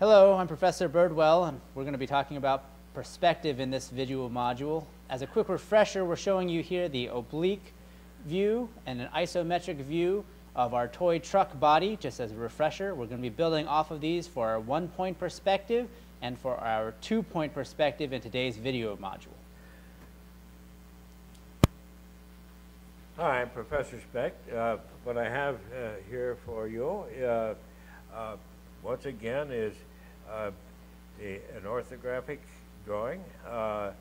Hello, I'm Professor Birdwell, and we're going to be talking about perspective in this video module. As a quick refresher, we're showing you here the oblique view and an isometric view of our toy truck body, just as a refresher. We're going to be building off of these for our one-point perspective and for our two-point perspective in today's video module. Hi, I'm Professor Specht. Uh, what I have uh, here for you, uh, uh once again, is Uh, a, an orthographic drawing. Uh, uh,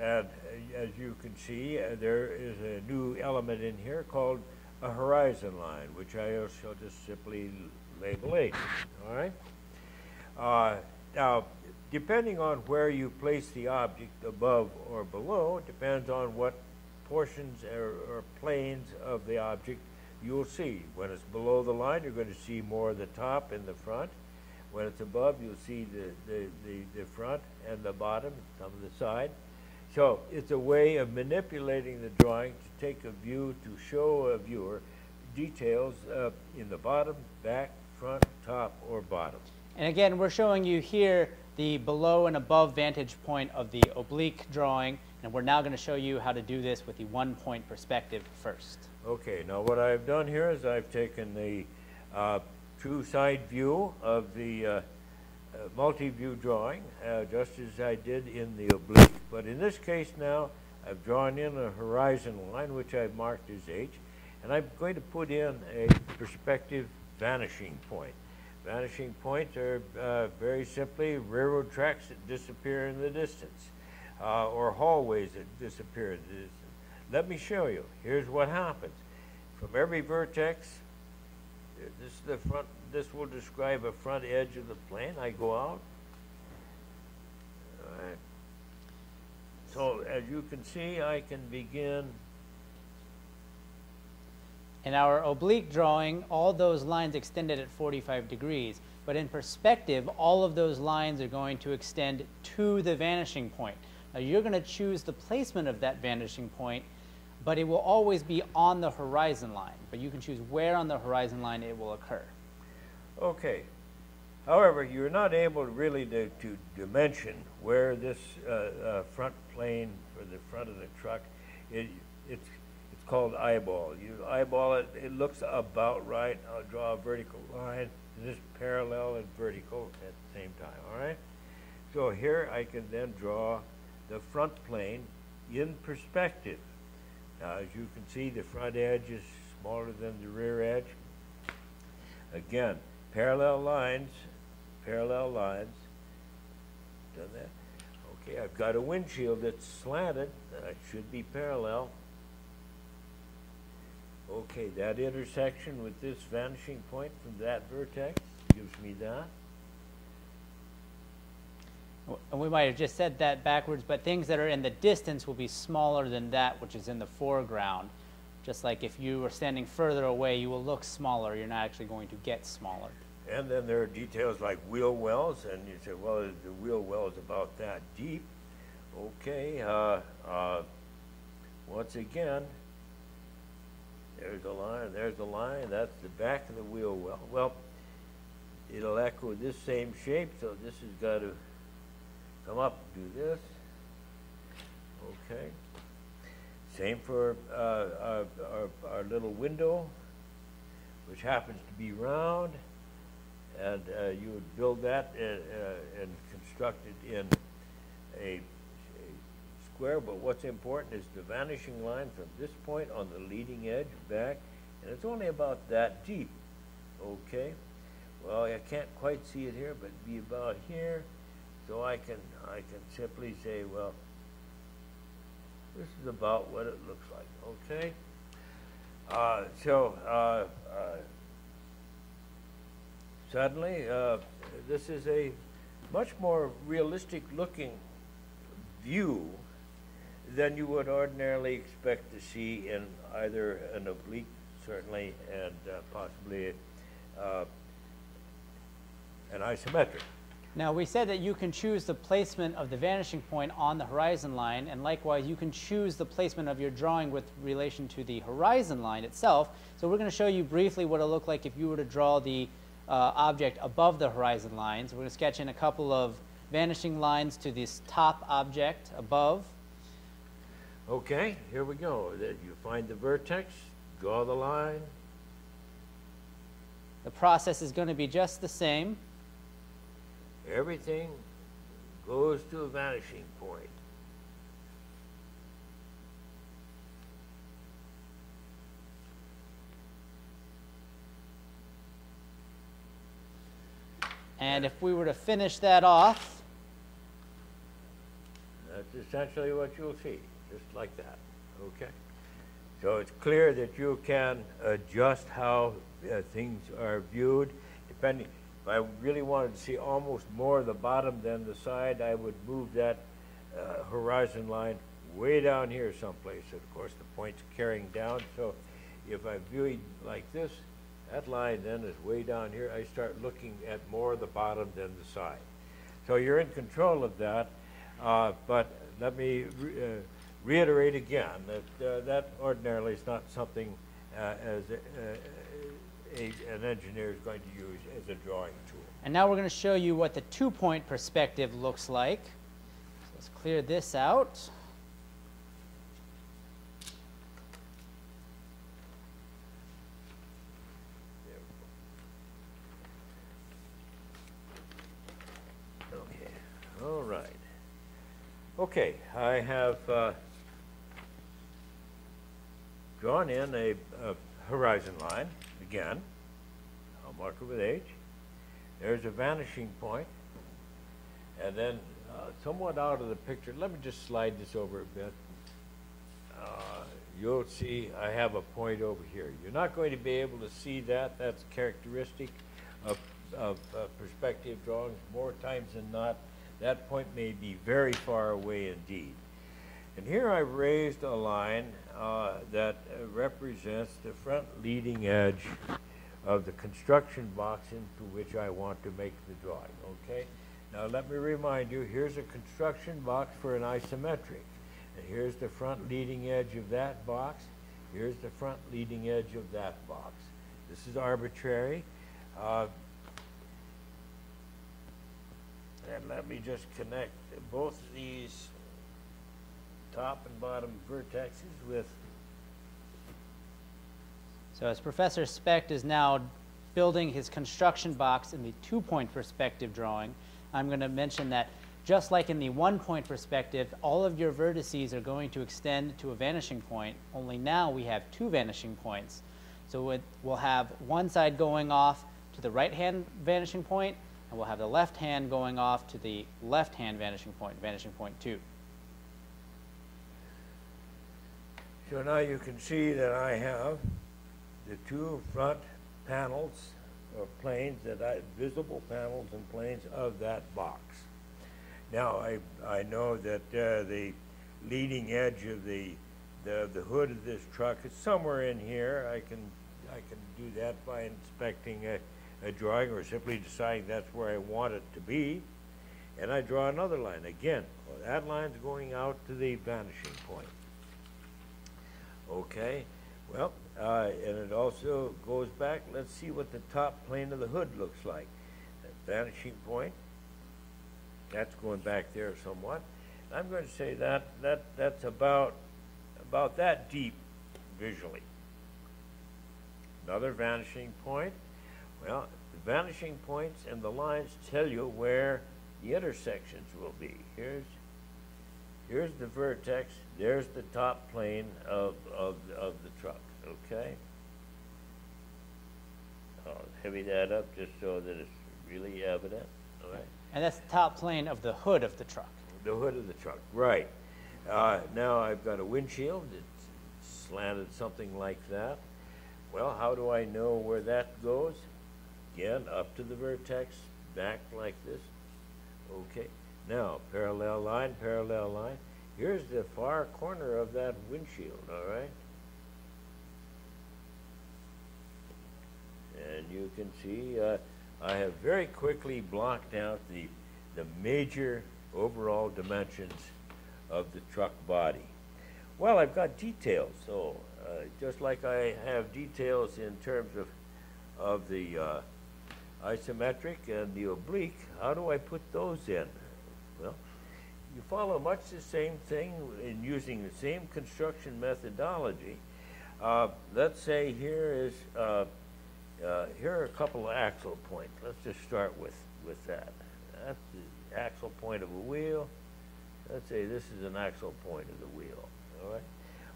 and as you can see, uh, there is a new element in here called a horizon line, which I shall just simply label H. All right. now, depending on where you place the object above or below, it depends on what portions or, or planes of the object you'll see. When it's below the line, you're going to see more of the top and the front. When it's above, you'll see the, the, the, the front and the bottom, some of the side. So it's a way of manipulating the drawing to take a view to show a viewer details uh, in the bottom, back, front, top, or bottom. And again, we're showing you here the below and above vantage point of the oblique drawing and we're now going to show you how to do this with the one-point perspective first. Okay, now what I've done here is I've taken the uh, true side view of the uh, uh, multi-view drawing, uh, just as I did in the oblique. But in this case now, I've drawn in a horizon line, which I've marked as H, and I'm going to put in a perspective vanishing point. Vanishing points are uh, very simply railroad tracks that disappear in the distance uh, or hallways that disappear. In the distance. Let me show you. Here's what happens. From every vertex, this is the front. This will describe a front edge of the plane. I go out. So as you can see, I can begin. In our oblique drawing, all those lines extended at 45 degrees. But in perspective, all of those lines are going to extend to the vanishing point. Now you're going to choose the placement of that vanishing point, but it will always be on the horizon line. But you can choose where on the horizon line it will occur. Okay. However, you're not able really to, to dimension where this uh, uh, front plane for the front of the truck, it, it's, it's called eyeball. You eyeball it, it looks about right. I'll draw a vertical line, this parallel and vertical at the same time, all right? So here I can then draw the front plane in perspective. Now, as you can see, the front edge is smaller than the rear edge. Again, parallel lines, parallel lines. Done that? Okay, I've got a windshield that's slanted. That should be parallel. Okay, that intersection with this vanishing point from that vertex gives me that and we might have just said that backwards, but things that are in the distance will be smaller than that which is in the foreground. Just like if you were standing further away, you will look smaller. You're not actually going to get smaller. And then there are details like wheel wells, and you say, well, the wheel well is about that deep. Okay, uh, uh, once again, there's the line, there's the line, that's the back of the wheel well. Well, it'll echo this same shape, so this has got to come up, and do this. Okay. Same for uh, our, our, our, little window, which happens to be round. And uh, you would build that and, uh, and construct it in a, a, square. But what's important is the vanishing line from this point on the leading edge back. And it's only about that deep. Okay. Well, I can't quite see it here, but be about here. So I can, I can simply say, well, this is about what it looks like, okay? Uh, so suddenly, uh, this is a much more realistic looking view than you would ordinarily expect to see in either an oblique, certainly, and uh, possibly uh, an isometric. Now we said that you can choose the placement of the vanishing point on the horizon line, and likewise you can choose the placement of your drawing with relation to the horizon line itself. So we're going to show you briefly what it'll look like if you were to draw the uh, object above the horizon lines. We're going to sketch in a couple of vanishing lines to this top object above. Okay, here we go. You find the vertex, draw the line. The process is going to be just the same. Everything goes to a vanishing point. And if we were to finish that off, That's essentially what you'll see, just like that, okay? So it's clear that you can adjust how uh, things are viewed, depending, if I really wanted to see almost more of the bottom than the side, I would move that uh, horizon line way down here someplace. And of course, the point's carrying down, so if I view it like this, that line then is way down here. I start looking at more the bottom than the side. So you're in control of that, uh, but let me re uh, reiterate again that uh, that ordinarily is not something uh, as a, uh, a, an engineer is going to use as a drawing tool. and now we're going to show you what the two-point perspective looks like. So let's clear this out. Okay, all right. Okay, I have uh, drawn in a, a horizon line, again. I'll mark it with H. There's a vanishing point, and then uh, somewhat out of the picture, let me just slide this over a bit. Uh, You'll see I have a point over here. You're not going to be able to see that. That's characteristic of, of uh, perspective drawings. More times than not, that point may be very far away indeed. And here I've raised a line uh, that represents the front leading edge of the construction box into which I want to make the drawing, okay? Now let me remind you, here's a construction box for an isometric. And here's the front leading edge of that box. Here's the front leading edge of that box. This is arbitrary. Uh, and let me just connect both these top and bottom vertexes with So as Professor Specht is now building his construction box in the two-point perspective drawing, I'm going to mention that just like in the one-point perspective, all of your vertices are going to extend to a vanishing point, only now we have two vanishing points. So we'll have one side going off to the right-hand vanishing point, and we'll have the left hand going off to the left-hand vanishing point, vanishing point two. So now you can see that I have the two front panels or planes that I, visible panels and planes of that box. Now, I, I know that uh, the leading edge of the, the, the hood of this truck is somewhere in here. I can, I can do that by inspecting a, a drawing or simply deciding that's where I want it to be. And I draw another line. Again, that line's going out to the vanishing point. Okay, well, uh, and it also goes back, let's see what the top plane of the hood looks like. That vanishing point, that's going back there somewhat. I'm going to say that, that, that's about, about that deep visually. Another vanishing point, well, the vanishing points and the lines tell you where the intersections will be. Here's, here's the vertex, there's the top plane of, of, of the truck, okay? I'll heavy that up just so that it's really evident, all right? And that's the top plane of the hood of the truck. The hood of the truck, right. Uh, now I've got a windshield, it's slanted something like that. Well, how do I know where that goes? Again, up to the vertex, back like this. Okay, now parallel line, parallel line. Here's the far corner of that windshield, all right? And you can see uh, I have very quickly blocked out the, the major overall dimensions of the truck body. Well, I've got details, so uh, just like I have details in terms of, of the uh, isometric and the oblique, how do I put those in? Well, you follow much the same thing in using the same construction methodology. Uh, let's say here is, uh, uh, here are a couple of axle points. Let's just start with, with that. That's the axle point of a wheel. Let's say this is an axle point of the wheel, all right?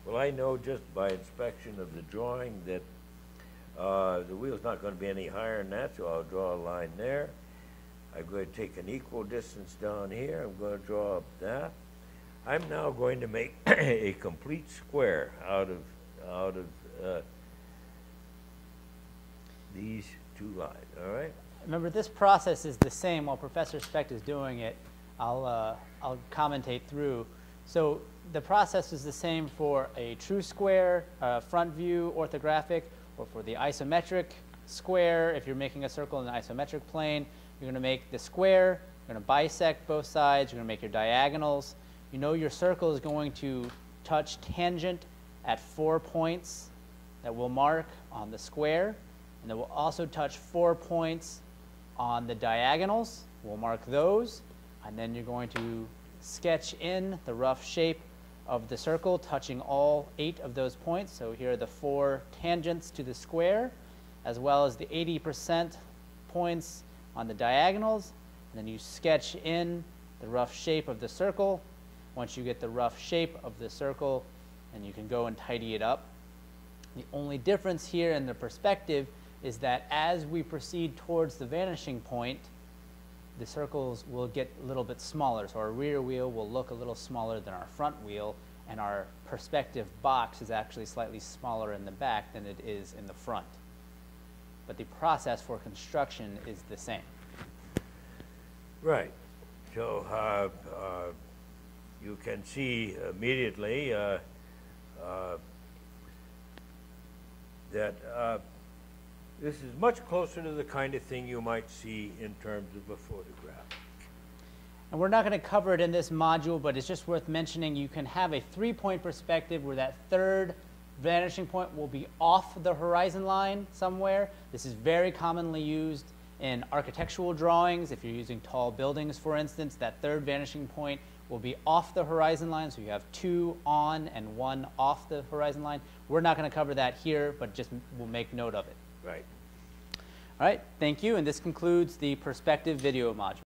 Well, I know just by inspection of the drawing that uh, the wheel's not going to be any higher than that, so I'll draw a line there. I'm going to take an equal distance down here. I'm going to draw up that. I'm now going to make a complete square out of out of uh, these two lines. All right. Remember, this process is the same while Professor Specht is doing it. I'll, uh, I'll commentate through. So the process is the same for a true square, uh, front view, orthographic, or for the isometric square. If you're making a circle in the isometric plane, you're going to make the square, you're going to bisect both sides, you're going to make your diagonals. You know your circle is going to touch tangent at four points that we'll mark on the square, and then we'll also touch four points on the diagonals. We'll mark those, and then you're going to sketch in the rough shape of the circle, touching all eight of those points. So here are the four tangents to the square, as well as the 80% points on the diagonals. And then you sketch in the rough shape of the circle. Once you get the rough shape of the circle, and you can go and tidy it up. The only difference here in the perspective is that as we proceed towards the vanishing point, the circles will get a little bit smaller. So our rear wheel will look a little smaller than our front wheel, and our perspective box is actually slightly smaller in the back than it is in the front. But the process for construction is the same. Right. So uh, uh, you can see immediately uh, uh, that uh, this is much closer to the kind of thing you might see in terms of a photograph. And we're not going to cover it in this module, but it's just worth mentioning you can have a three-point perspective where that third vanishing point will be off the horizon line somewhere. This is very commonly used in architectural drawings. If you're using tall buildings, for instance, that third vanishing point will be off the horizon line. So you have two on and one off the horizon line. We're not going to cover that here, but just we'll make note of it. Right. All right, thank you. And this concludes the perspective video module.